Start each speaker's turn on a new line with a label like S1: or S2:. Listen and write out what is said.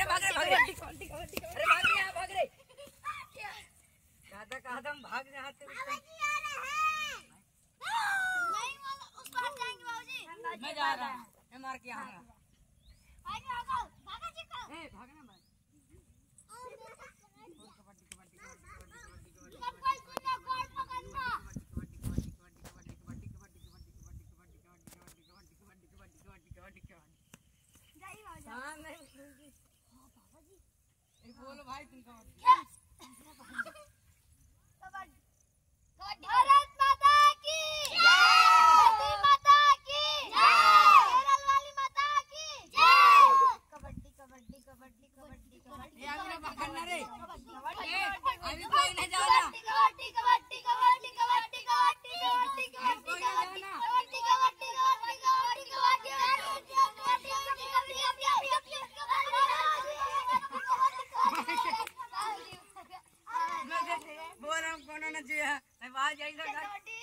S1: रे भाग रे। भाग रे। अरे भाग रे यहाँ भाग रे। दादा का आदम भाग रहे हाथ से मैं जा रहा हूँ मैं मार के आऊँगा ए भागना भाई। और कबड्डी कबड्डी हाँ नहीं ए, बोलो भाई तुम कबड्डी
S2: भारत माता की जय माता की जय केरल वाली माता की जय कबड्डी कबड्डी कबड्डी कबड्डी कबड्डी
S1: ये अगला पकड़ना रे
S2: कबड्डी
S1: ए, अभी कोई नहीं जाना
S2: कबड्डी कबड्डी कबड्डी कबड्डी कबड्डी कबड्डी कबड्डी
S1: कोई नहीं जाना
S2: कबड्डी कबड्डी कबड्डी कबड्डी कबड्डी
S1: बोल हम कौन ना चाहिए मैं बाहर हम